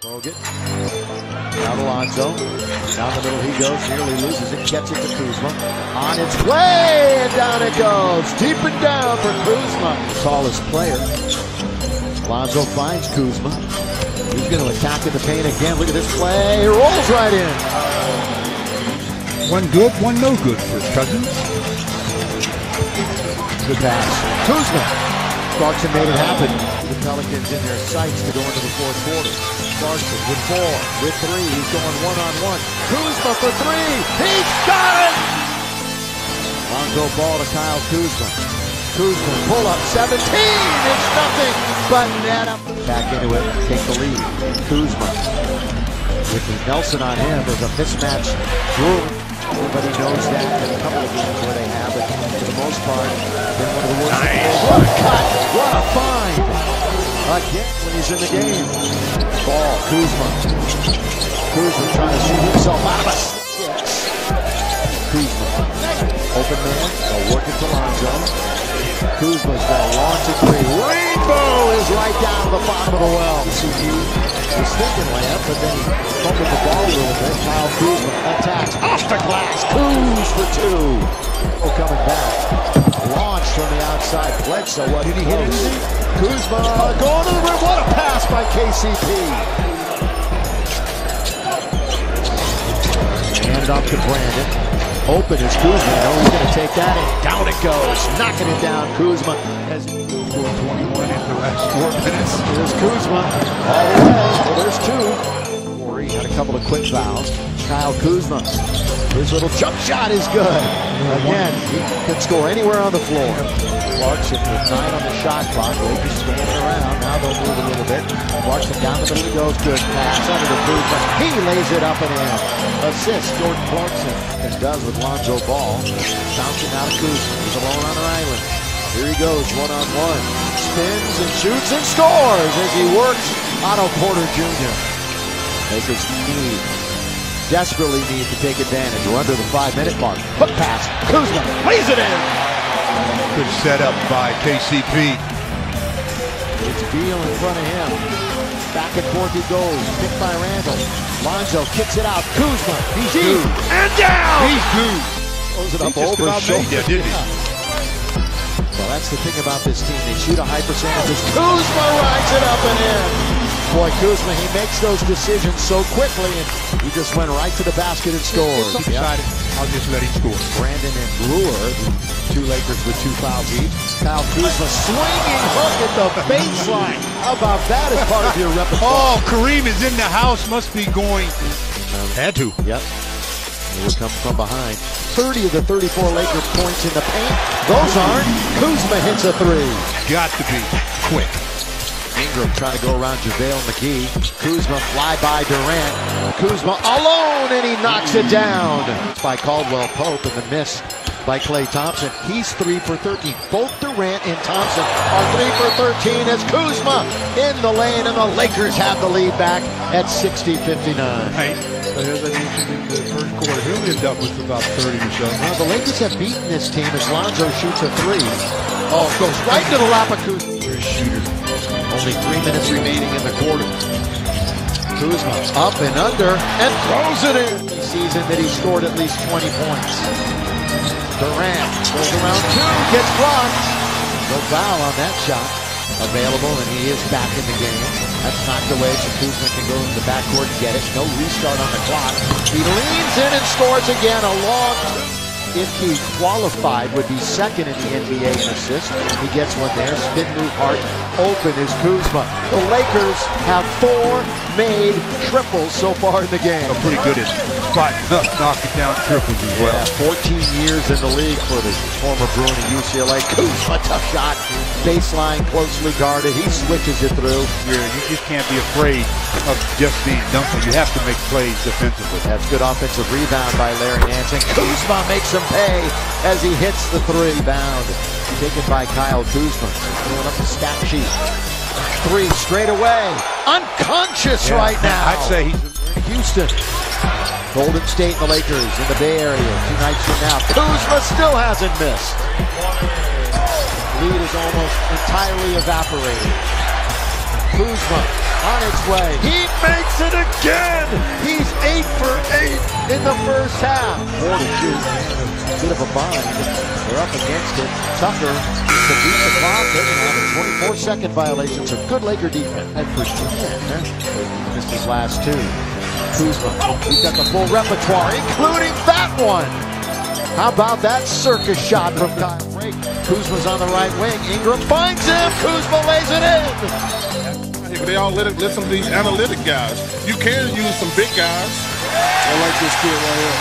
Bogut. Now to Lonzo. Down the middle he goes. Nearly loses it. Gets it to Kuzma. On its way. And down it goes. Deep and down for Kuzma. Tallest player. Lonzo finds Kuzma. He's going to attack in the paint again. Look at this play. He rolls right in. One good, one no good for Cousins. Good pass. Kuzma. Clarkson made it happen. The Pelicans in their sights to go into the fourth quarter. Clarkson with four, with three. He's going one-on-one. Kuzma for three. He's got it! Lonzo ball to Kyle Kuzma. Kuzma pull up 17. It's nothing but net up. Back into it. Take the lead. Kuzma. With Nelson on him. There's a mismatch. Drew. Everybody knows that. There's a couple of games where they have it. For the most part, been one of the worst. Nice. What a cut! What! Again when he's in the game. Ball, Kuzma. Kuzma trying to shoot himself out of a. Kuzma. Open man. They'll work it to Lonzo. Kuzma's got a launch a three. Rainbow is right down to the bottom of the well. CG was thinking layup, but then he fumbled the ball a little bit. Kyle Kuzma attacks off the glass. Kuz for two. Oh, coming back. Launched from the outside. Bledsoe, what did he hit oh. it? Kuzma going to the rim. What a pass by KCP. Hand off to Brandon. Open is Kuzma. No, he's going to take that and down it goes. Knocking it down. Kuzma has 421 in the last four minutes. Here's Kuzma. All the way. Well, there's two. Corey had a couple of quick. Kyle Kuzma. His little jump shot is good. Again, he can score anywhere on the floor. Clarkson with nine on the shot clock. Lakers standing around. Now they'll move a little bit. Clarkson down the middle goes. Good pass under the Kuzma. He lays it up and in. Assist Jordan Clarkson. As does with Lonzo Ball. Bouncing out of Kuzma. He's alone on an island. Here he goes, one on one. Spins and shoots and scores as he works Otto Porter Jr. Lakers need, desperately need to take advantage. We're under the five minute mark. Hook pass. Kuzma lays it in. Good setup by KCP. It's Beal in front of him. Back and forth he goes. Picked by Randle. Lonzo kicks it out. Kuzma. He's Dude. and down. He's good. Throws it up over his shoulder. that, didn't he? Well, that's the thing about this team. They shoot a high percentage. Kuzma rides it up and in. Boy, Kuzma, he makes those decisions so quickly, and he just went right to the basket and scored. He Yep. I'll just let him score. Brandon and Brewer, two Lakers with two fouls each. Kyle Kuzma swinging hook at the baseline. How about that as part of your repertoire? Oh, Kareem is in the house. Must be going. Had to. Yep. They will come from behind. 30 of the 34 Lakers points in the paint. Those aren't. Kuzma hits a three. Got to be quick. Ingram trying to go around JaVale McGee. Kuzma fly by Durant. Kuzma alone and he knocks it down. It's by Caldwell Pope and the miss by Klay Thompson. He's three for 13. Both Durant and Thompson are three for 13 as Kuzma in the lane and the Lakers have the lead back at 60-59. Right. But as I mentioned in the first quarter, he'll end up with about 30 or so. Well, the Lakers have beaten this team as Lonzo shoots a three. Oh, goes right into the lap of Kuzma. Here's shooter. Only three minutes remaining in the quarter. Kuzma up and under and throws it in. Season that he scored at least 20 points. Durant goes around two, gets blocked. No foul on that shot. Available and he is back in the game. That's knocked away so Kuzma can go in the backcourt and get it. No restart on the clock. He leans in and scores again. A long. If he qualified, would be second in the NBA in assists. He gets one there. Spin move hard. Open is Kuzma. The Lakers have four made triples so far in the game. So pretty good at spot knocking down triples as well. Yeah, 14 years in the league for the former Bruin at UCLA. Kuzma, tough shot. Baseline closely guarded. He switches it through. You're, you just can't be afraid of just being dunked. You have to make plays defensively. That's good offensive rebound by Larry Nance. And Kuzma makes him pay as he hits the three. Bound. Taken by Kyle Kuzma. Throwing up the stat sheet. Three straight away. Unconscious Yeah, right now. I'd say he's Houston. Golden State and the Lakers in the Bay Area two nights from now. Kuzma still hasn't missed. Lead is almost entirely evaporated. Kuzma on its way. He makes it again. He's eight for eight in the first half. Four to shoot. Bit of a bind. They're up against it. Tucker to beat the clock. Doesn't have a 24 second violation. So good Laker defense. And for 10. Missed his last two. Kuzma. He's got the full repertoire, including that one. How about that circus shot from Kyle Drake? Kuzma's on the right wing. Ingram finds him. Kuzma lays it in. If they all let listen to these analytic guys. You can use some big guys. I like this kid right here.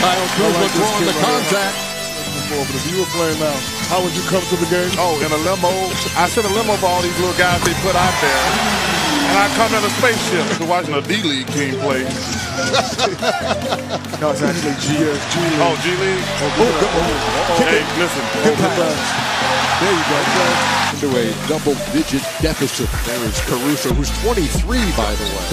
Kyle Kuzma like this throwing kid the right contact. Before, but if you were playing now, how would you come to the game? Oh, in a limo. I sent a limo for all these little guys they put out there. And I come in a spaceship to watching a D League team play. No, it's actually GS, G League. Oh, G League? Oh, oh, Hey, listen. Good pass. There you go. into a double-digit deficit. There is Caruso, who's 23, by the way.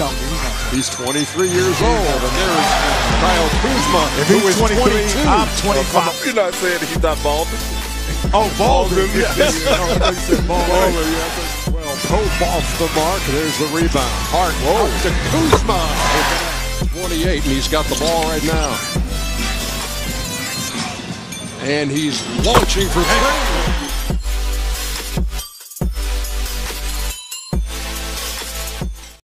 He's 23 years old, and there is Kyle Kuzma, who is 22. I'm 25. You're not saying that he's not? Oh, Baldwin. Yes. oh, I said Baldwin. Yeah, Well, Pope off the mark. There's the rebound. Hart out to Kuzma. 28, and he's got the ball right now. And he's launching for three.